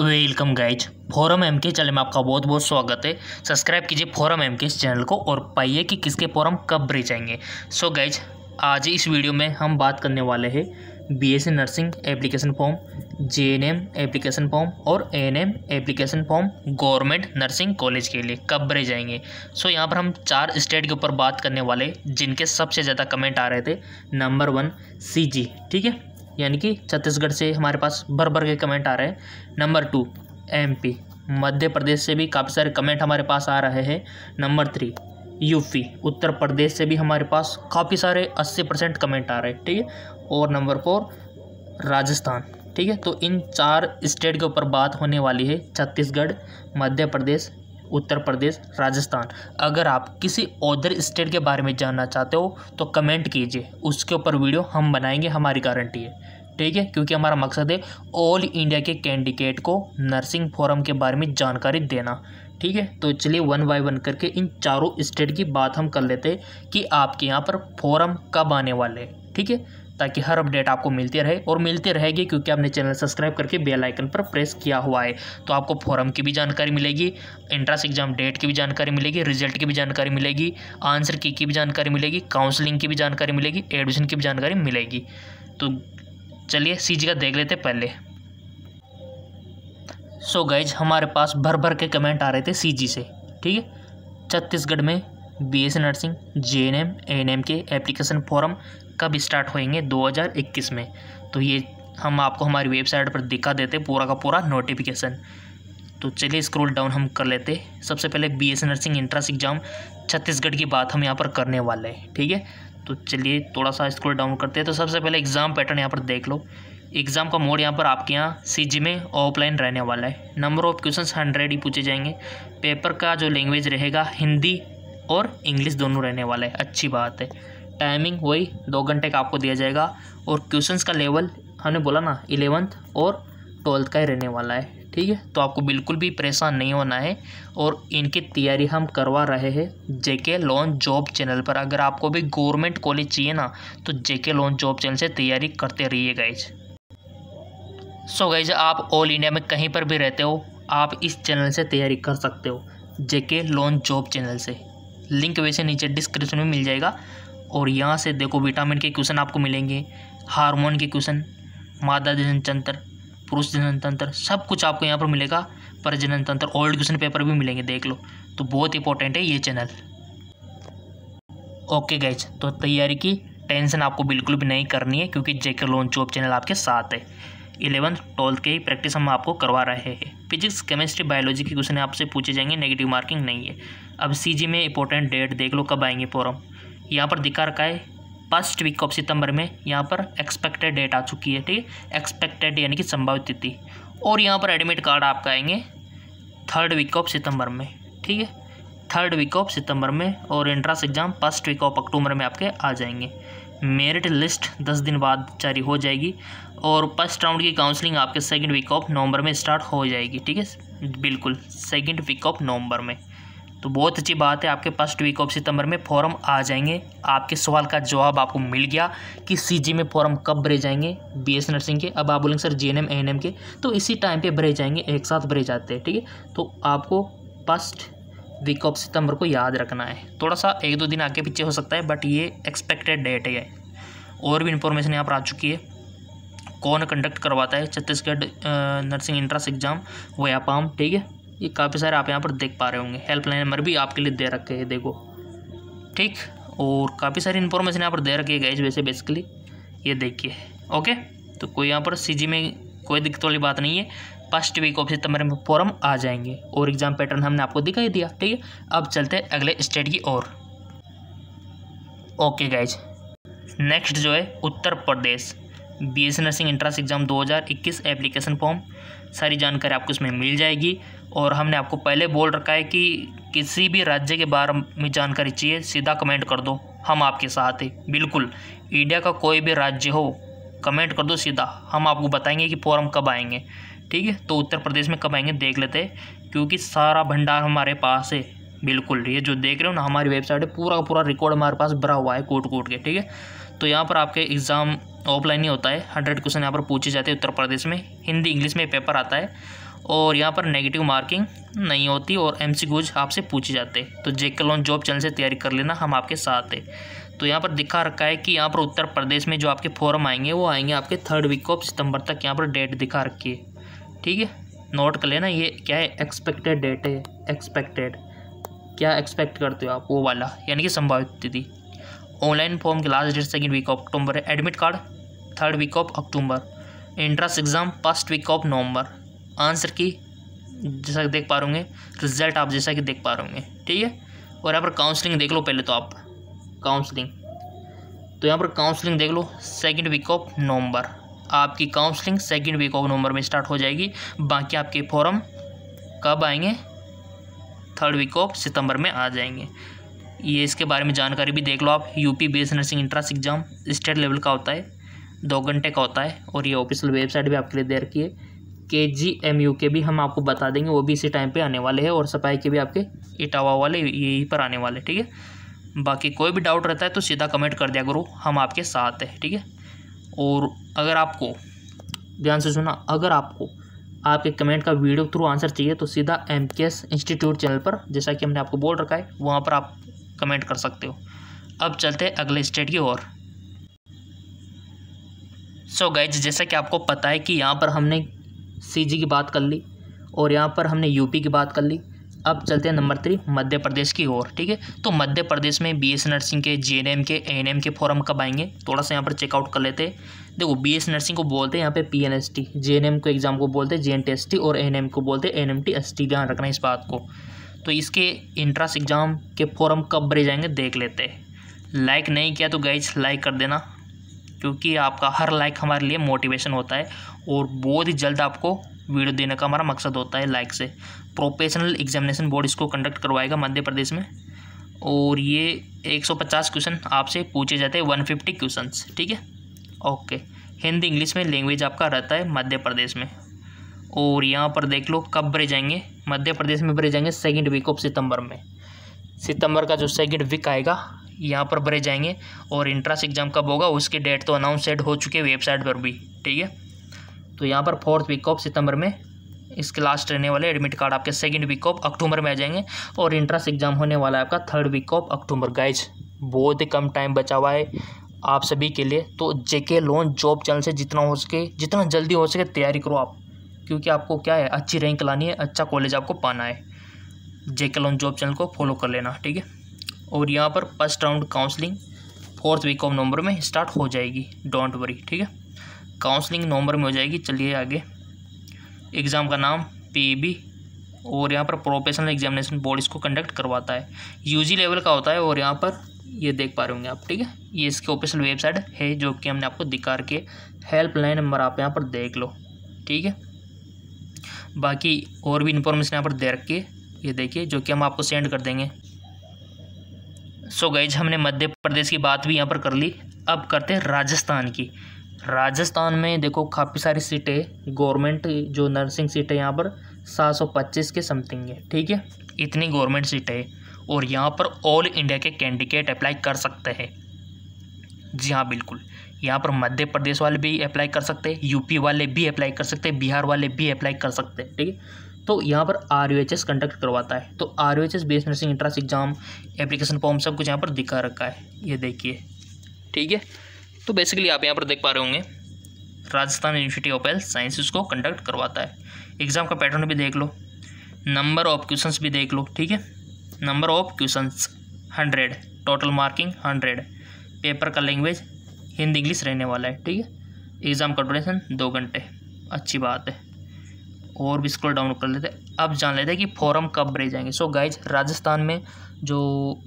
Welcome guys forum M के channel में आपका बहुत बहुत स्वागत है। सब्सक्राइब कीजिए फोरम एम के इस चैनल को और पाइए कि किसके फोरम कब ब्रेच जाएँगे सो so गाइज़ आज इस वीडियो में हम बात करने वाले हैं BSc nursing application form GNM application form और ANM application form government nursing college के लिए कब भरे जाएँगे सो so, यहाँ पर हम चार स्टेट के ऊपर बात करने वाले जिनके सबसे ज़्यादा कमेंट आ रहे थे नंबर वन सी ठीक है? यानी कि छत्तीसगढ़ से हमारे पास भर भर के कमेंट आ रहे हैं। Number two MP Madhya Pradesh से भी काफ़ी सारे कमेंट हमारे पास आ रहे हैं। Number three UP Uttar Pradesh से भी हमारे पास काफ़ी सारे अस्सी परसेंट कमेंट आ रहे हैं, ठीक है? और नंबर फोर राजस्थान, ठीक है? तो इन चार स्टेट के ऊपर बात होने वाली है छत्तीसगढ़, मध्य प्रदेश उत्तर प्रदेश, राजस्थान। अगर आप किसी अदर स्टेट के बारे में जानना चाहते हो तो कमेंट कीजिए। उसके ऊपर वीडियो हम बनाएँगे, हमारी गारंटी है। ठीक है? क्योंकि हमारा मकसद है ऑल इंडिया के कैंडिडेट को नर्सिंग फोरम के बारे में जानकारी देना। ठीक है? तो चलिए वन बाय वन करके इन चारों स्टेट की बात हम कर लेते हैं कि आपके यहाँ पर फॉरम कब आने वाले हैं। ठीक है? ताकि हर अपडेट आपको मिलती रहे और मिलती रहेगी क्योंकि आपने चैनल सब्सक्राइब करके बेल आइकन पर प्रेस किया हुआ है। तो आपको फॉरम की भी जानकारी मिलेगी एंट्रेंस एग्ज़ाम डेट की भी जानकारी मिलेगी रिज़ल्ट की भी जानकारी मिलेगी आंसर की की भी जानकारी मिलेगी काउंसलिंग की भी जानकारी मिलेगी एडमिशन की भी जानकारी मिलेगी। तो चलिए सीजी का देख लेते पहले। सो so गाइज़ हमारे पास भर भर के कमेंट आ रहे थे सीजी से, ठीक है? छत्तीसगढ़ में B S nursing G N M N M के एप्लीकेशन फॉर्म कब स्टार्ट होएँगे? 2021 में। तो ये हम आपको हमारी वेबसाइट पर दिखा देते पूरा का पूरा नोटिफिकेशन तो चलिए स्क्रॉल डाउन हम कर लेते सबसे पहले B S nursing entrance exam Chhattisgarh की बात हम यहाँ पर करने वाले हैं, ठीक है? तो चलिए थोड़ा सा स्क्रॉल डाउन करते हैं। तो सबसे पहले एग्ज़ाम पैटर्न यहाँ पर देख लो। एग्ज़ाम का मोड यहाँ पर आपके यहाँ सी में ऑफलाइन रहने वाला है। नंबर ऑफ़ क्वेश्चन हंड्रेड ही पूछे जाएँगे। पेपर का जो लैंग्वेज रहेगा, हिंदी और इंग्लिश दोनों रहने वाला है। अच्छी बात है। टाइमिंग वही दो घंटे का आपको दिया जाएगा। और क्वेश्चंस का लेवल हमने बोला ना इलेवंथ और ट्वेल्थ का ही रहने वाला है, ठीक है? तो आपको बिल्कुल भी परेशान नहीं होना है। और इनकी तैयारी हम करवा रहे हैं जेके लोन जॉब चैनल पर। अगर आपको भी गवर्नमेंट कॉलेज चाहिए ना तो जेके लोन जॉब चैनल से तैयारी करते रहिए गाइज़ सो गाइज़ आप ऑल इंडिया में कहीं पर भी रहते हो, आप इस चैनल से तैयारी कर सकते हो जेके लोन जॉब चैनल से। लिंक वैसे नीचे डिस्क्रिप्शन में मिल जाएगा। और यहाँ से देखो विटामिन के क्वेश्चन आपको मिलेंगे, हार्मोन के क्वेश्चन, मादा जनन तंत्र, पुरुष जनन तंत्र, सब कुछ आपको यहाँ पर मिलेगा, प्रजनन तंत्र ओल्ड क्वेश्चन पेपर भी मिलेंगे, देख लो। तो बहुत इंपॉर्टेंट है ये चैनल ओके गाइज़ तो तैयारी की टेंशन आपको बिल्कुल भी नहीं करनी है, क्योंकि जेके लोन जॉब चैनल आपके साथ है। इलेवंथ ट्वेल्थ के ही प्रैक्टिस हम आपको करवा रहे हैं। फिजिक्स केमिस्ट्री बायोलॉजी के क्वेश्चन आपसे पूछे जाएँगे नेगेटिव मार्किंग नहीं है। अब सीजी में इंपॉर्टेंट डेट देख लो कब आएँगे फॉरम यहाँ पर दिखा रखा है, फ़र्स्ट वीक ऑफ़ सितंबर में यहाँ पर एक्सपेक्टेड डेट आ चुकी है, ठीक है? एक्सपेक्टेड यानी कि संभावित तिथि। और यहाँ पर एडमिट कार्ड आपका आएँगे थर्ड वीक ऑफ़ सितंबर में, ठीक है? थर्ड वीक ऑफ़ सितंबर में और entrance exam first week of October में आपके आ जाएँगे। मेरिट लिस्ट दस दिन बाद जारी हो जाएगी और फ़र्स्ट राउंड की काउंसलिंग आपके सेकेंड वीक ऑफ़ नवंबर में स्टार्ट हो जाएगी, ठीक है? बिल्कुल सेकेंड वीक ऑफ़ नवंबर में। तो बहुत अच्छी बात है, आपके फ़र्स्ट वीक ऑफ़ सितंबर में फॉर्म आ जाएँगे। आपके सवाल का जवाब आपको मिल गया कि सीजी में फॉर्म कब भरे जाएँगे बीएस नर्सिंग के, अब आप बोलेंगे, सर जीएनएम एएनएम के। तो इसी टाइम पे भरे जाएँगे, एक साथ भरे जाते हैं, ठीक है? तो आपको फ़र्स्ट वीक ऑफ़ सितंबर को याद रखना है। थोड़ा सा एक दो दिन आगे पीछे हो सकता है बट ये एक्सपेक्टेड डेट है। और भी इन्फॉर्मेशन यहाँ पर आ चुकी है। कौन कंडक्ट करवाता है? छत्तीसगढ़ नर्सिंग इंट्रेंस एग्ज़ाम वो यापाम ठीक है? ये काफ़ी सारे आप यहाँ पर देख पा रहे होंगे। हेल्पलाइन नंबर भी आपके लिए दे रखे हैं, देखो। ठीक? और काफ़ी सारी इन्फॉर्मेशन यहाँ पर दे रखी है गाइज़ वैसे बेसिकली ये देखिए ओके तो कोई यहाँ पर सीजी में कोई दिक्कत वाली बात नहीं है। फ़र्स्ट वीक ऑफ़ सितंबर में फॉरम आ जाएँगे। और एग्ज़ाम पैटर्न हमने आपको दिखाई दिया, ठीक है? अब चलते हैं अगले स्टेट की ओर। ओके गाइज़ नेक्स्ट जो है, Uttar Pradesh. B S nursing entrance exam 2021 application form सारी जानकारी आपको इसमें मिल जाएगी। और हमने आपको पहले बोल रखा है कि किसी भी राज्य के बारे में जानकारी चाहिए, सीधा कमेंट कर दो, हम आपके साथ हैं। बिल्कुल इंडिया का कोई भी राज्य हो कमेंट कर दो सीधा, हम आपको बताएँगे कि फॉर्म कब आएँगे। ठीक है? तो उत्तर प्रदेश में कब आएँगे, देख लेते क्योंकि सारा भंडार हमारे पास है। बिल्कुल, ये जो देख रहे हो ना, हमारी वेबसाइट है, पूरा का पूरा रिकॉर्ड हमारे पास भरा हुआ है कोट कोट के, ठीक है? तो यहाँ पर आपके एग्ज़ाम ऑफलाइन ही होता है हंड्रेड क्वेश्चन यहाँ पर पूछे जाते हैं उत्तर प्रदेश में, हिंदी इंग्लिश में पेपर आता है। और यहाँ पर नेगेटिव मार्किंग नहीं होती और एम आपसे पूछे जाते तो जेके लोन जॉब चैनल से तैयारी कर लेना, हम आपके साथ है। तो यहाँ पर दिखा रखा है कि यहाँ पर उत्तर प्रदेश में जो आपके फॉर्म आएँगे, वो आएँगे आपके थर्ड वीक ऑफ़ सितंबर तक यहाँ पर डेट दिखा रखी है। ठीक है? नोट कर लेना, ये क्या है? एक्सपेक्टेड डेट है एक्सपेक्टेड क्या एक्सपेक्ट करते हो आप? वो वाला, यानी कि संभावित तिथि। ऑनलाइन फॉर्म की last date second week of October है। Admit card third week of October entrance exam first week of November answer key जैसा देख पा रहे रिज़ल्ट आप जैसा कि देख पा रहे ठीक है? और यहाँ पर काउंसलिंग देख लो पहले तो आप काउंसलिंग तो यहाँ पर काउंसलिंग देख लो सेकेंड वीक ऑफ़ नवंबर। आपकी counselling second week of November में स्टार्ट हो जाएगी। बाकी आपके फॉर्म कब आएँगे? थर्ड वीक ऑफ़ सितंबर में आ जाएँगे। ये इसके बारे में जानकारी भी देख लो आप। UP base nursing entrance exam state level का होता है, दो घंटे का होता है, और ये ऑफिशियल वेबसाइट भी आपके लिए दे रखी है। के, जी एम यू के भी हम आपको बता देंगे, वो भी इसी टाइम पे आने वाले हैं और सफ़ाई के भी आपके इटावा वाले, यहीं पर आने वाले, ठीक है? बाकी कोई भी डाउट रहता है तो सीधा कमेंट कर दिया करो, हम आपके साथ हैं, ठीक है? और अगर आपको, ध्यान से सुना अगर आपको, आपके कमेंट का वीडियो थ्रू आंसर चाहिए तो सीधा एम के एस इंस्टीट्यूट चैनल पर, जैसा कि हमने आपको बोल रखा है, वहाँ पर आप कमेंट कर सकते हो। अब चलते हैं अगले स्टेट की ओर। सो so गाइज़ जैसा कि आपको पता है कि यहाँ पर हमने सीजी की बात कर ली और यहाँ पर हमने यूपी की बात कर ली। अब चलते हैं नंबर थ्री, मध्य प्रदेश की ओर, ठीक है? तो मध्य प्रदेश में बी एस नर्सिंग के जे एन एम के एन एम के फॉर्म कब आएँगे? थोड़ा सा यहाँ पर चेकआउट कर लेते हैं। देखो बी एस नर्सिंग को बोलते हैं यहाँ पे P N S T G N M को एग्ज़ाम को बोलते हैं G N T S T और एन एम को बोलते हैं N M T S T ध्यान रखना इस बात को। तो इसके इंट्रांस एग्ज़ाम के फॉर्म कब भरे जाएँगे, देख लेते हैं। लाइक नहीं किया तो गाइज़ लाइक कर देना, क्योंकि आपका हर लाइक हमारे लिए मोटिवेशन होता है। और बहुत ही जल्द आपको वीडियो देने का हमारा मकसद होता है लाइक से। प्रोफेशनल एग्जामिनेशन बोर्ड इसको कंडक्ट करवाएगा मध्य प्रदेश में। और ये 150 क्वेश्चन आपसे पूछे जाते हैं 150 क्वेश्चन ठीक है? ओके हिंदी, इंग्लिश में लैंग्वेज आपका रहता है मध्य प्रदेश में। और यहाँ पर देख लो, कब भरे जाएँगे? मध्य प्रदेश में भरे जाएँगे सेकेंड वीक ऑफ़ सितंबर में। सितंबर का जो सेकेंड वीक आएगा, यहाँ पर भरे जाएँगे। और इंट्रांस एग्ज़ाम कब होगा, उसकी डेट तो अनाउंसड हो चुके वेबसाइट पर भी, ठीक है? तो यहाँ पर फोर्थ वीक ऑफ़ सितंबर में इसके लास्ट रहने वाले एडमिट कार्ड आपके सेकेंड वीक ऑफ़ अक्टूबर में आ जाएँगे और इंट्रेंस एग्ज़ाम होने वाला है आपका third week of October. Guys बहुत ही कम टाइम बचा हुआ है आप सभी के लिए। तो जेके लोन जॉब चैनल से जितना हो सके, जितना जल्दी हो सके तैयारी करो आप, क्योंकि आपको क्या है, अच्छी रैंक लानी है अच्छा कॉलेज आपको पाना है। जेके लोन जॉब चैनल को फॉलो कर लेना, ठीक है? और यहाँ पर first round counselling fourth week of November में स्टार्ट हो जाएगी डोंट वरी ठीक है? काउंसलिंग नवंबर में हो जाएगी। चलिए आगे। एग्ज़ाम का नाम पी और यहाँ पर प्रोफेशनल एग्जामिनेशन बोर्ड इसको कंडक्ट करवाता है। यूजी लेवल का होता है और यहाँ पर ये देख पा रहे होंगे आप, ठीक है? ये इसके ऑफिशियल वेबसाइट है जो कि हमने आपको दिखा के हेल्पलाइन नंबर आप यहाँ पर देख लो, ठीक है? बाकी और भी इन्फॉर्मेशन यहाँ पर दे रखी है। ये देखिए, जो कि हम आपको सेंड कर देंगे। सो so गैज हमने मध्य प्रदेश की बात भी यहाँ पर कर ली। अब करते हैं राजस्थान की। राजस्थान में देखो काफ़ी सारी सीटें, गवर्नमेंट जो नर्सिंग सीटें यहाँ पर, सात सौ पच्चीस के समथिंग है, ठीक है? इतनी गवर्नमेंट सीटें और यहाँ पर ऑल इंडिया के कैंडिडेट अप्लाई कर सकते हैं। जी हाँ बिल्कुल। यहाँ पर मध्य प्रदेश वाले भी अप्लाई कर सकते हैं यूपी वाले भी अप्लाई कर सकते हैं, बिहार वाले भी अप्लाई कर सकते हैं, ठीक है? तो यहाँ पर R U H S conduct करवाता है। तो R U base nursing entrance exam application form सब कुछ यहाँ पर दिखा रखा है, ये देखिए, ठीक है? तो बेसिकली आप यहाँ पर देख पा रहे होंगे, Rajasthan university of health sciences को कंडक्ट करवाता है। एग्ज़ाम का पैटर्न भी देख लो नंबर ऑफ़ क्वेश्चंस भी देख लो, ठीक है? Number of questions hundred total marking hundred paper का लैंग्वेज हिंदी इंग्लिश रहने वाला है, ठीक है? एग्ज़ाम का ड्यूरेशन दो घंटे। अच्छी बात है। और भी स्क्रॉल डाउन कर लेते अब जान लेते हैं कि फॉरम कब भरे जाएँगे। सो गाइज़ राजस्थान में जो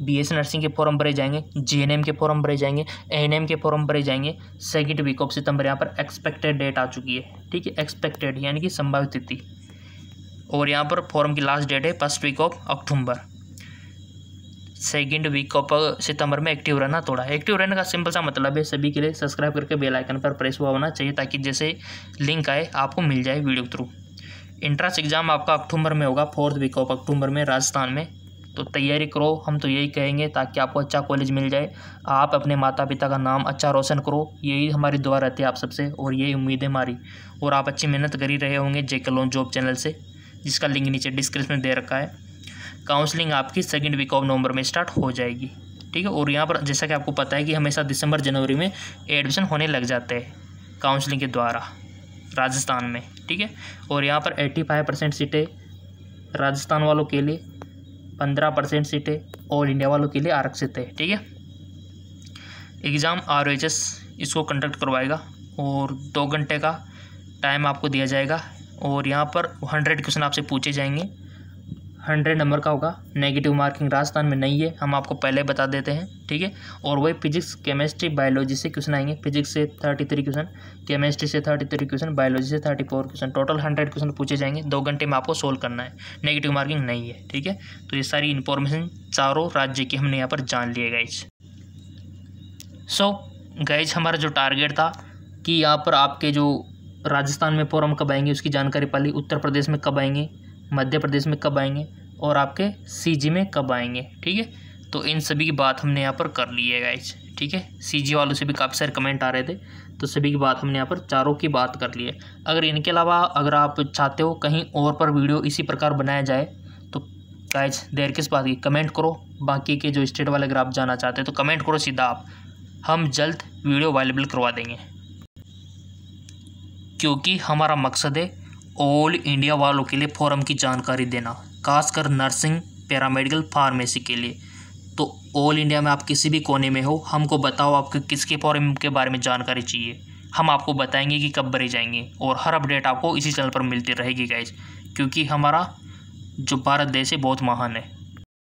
बी एस नर्सिंग के फॉर्म भरे जाएँगे जे एन एम के फॉर्म भरे जाएँगे एन एम के फॉर्म भरे जाएँगे सेकेंड वीक ऑफ़ सितंबर, यहाँ पर एक्सपेक्टेड डेट आ चुकी है, ठीक है? एक्सपेक्टेड यानी कि संभावित तिथि। और यहाँ पर फॉर्म की लास्ट डेट है first week of October second week of सितंबर में एक्टिव रहना थोड़ा एक्टिव रहने का सिंपल सा मतलब है, सभी के लिए सब्सक्राइब करके बेल आइकन पर प्रेस हुआ होना चाहिए, ताकि जैसे लिंक आए, आपको मिल जाए वीडियो के थ्रू इंट्रांस एग्ज़ाम आपका अक्टूबर में होगा फोर्थ वीक ऑफ़ अक्टूबर में, राजस्थान में। तो तैयारी करो, हम तो यही कहेंगे ताकि आपको अच्छा कॉलेज मिल जाए। आप अपने माता पिता का नाम अच्छा रोशन करो, यही हमारी दुआ रहती है आप सबसे, और यही उम्मीद है हमारी। और आप अच्छी मेहनत कर ही रहे होंगे जेके लोन जॉब चैनल से, जिसका लिंक नीचे डिस्क्रिप्शन में दे रखा है। काउंसलिंग आपकी सेकेंड वीक ऑफ़ नवंबर में स्टार्ट हो जाएगी, ठीक है? और यहाँ पर जैसा कि आपको पता है कि हमेशा दिसंबर, जनवरी में एडमिशन होने लग जाते हैं काउंसलिंग के द्वारा, राजस्थान में, ठीक है? और यहाँ पर एट्टी फाइव परसेंट सीटें राजस्थान वालों के लिए पंद्रह परसेंट सीटें ऑल इंडिया वालों के लिए आरक्षित है, ठीक है? एग्ज़ाम आर इसको कंडक्ट करवाएगा और दो घंटे का टाइम आपको दिया जाएगा और यहाँ पर हंड्रेड क्वेश्चन आपसे पूछे जाएँगे। हंड्रेड नंबर का होगा। नेगेटिव मार्किंग राजस्थान में नहीं है, हम आपको पहले बता देते हैं, ठीक है? और वही फिजिक्स, केमिस्ट्री, बायोलॉजी से क्वेश्चन आएँगे। फिजिक्स से थर्टी थ्री क्वेश्चन, केमिस्ट्री से थर्टी थ्री क्वेश्चन, बायोलॉजी से thirty four question. Total hundred question पूछे जाएँगे। दो घंटे में आपको सोल्व करना है। नेगेटिव मार्किंग नहीं है, ठीक है? तो ये सारी इन्फॉर्मेशन चारों राज्य की हमने यहाँ पर जान लिए गाइज़ सो गाइज़ हमारा जो टारगेट था कि यहाँ पर आपके जो राजस्थान में फॉर्म कब आएँगे, उसकी जानकारी पाली उत्तर प्रदेश में कब आएँगे? मध्य प्रदेश में कब आएँगे और आपके सीजी में कब आएँगे, ठीक है? तो इन सभी की बात हमने यहाँ पर कर ली है गाइज़ ठीक है? सीजी वालों से भी काफ़ी सारे कमेंट आ रहे थे तो सभी की बात हमने यहाँ पर चारों की बात कर ली है। अगर इनके अलावा अगर आप चाहते हो कहीं और पर वीडियो इसी प्रकार बनाया जाए तो गाइज़ देर किस बात की? कमेंट करो। बाकी के जो स्टेट वाले अगर आप जाना चाहते हैं तो कमेंट करो सीधा आप। हम जल्द वीडियो अवेलेबल करवा देंगे। क्योंकि हमारा मकसद है ऑल इंडिया वालों के लिए फॉरम की जानकारी देना, खासकर नर्सिंग पैरामेडिकल फार्मेसी के लिए। तो ऑल इंडिया में आप किसी भी कोने में हो, हमको बताओ आपको किसके फॉरम के बारे में जानकारी चाहिए। हम आपको बताएँगे कि कब भरे जाएँगे और हर अपडेट आपको इसी चैनल पर मिलती रहेगी गाइज़ क्योंकि हमारा जो भारत देश है, बहुत महान है।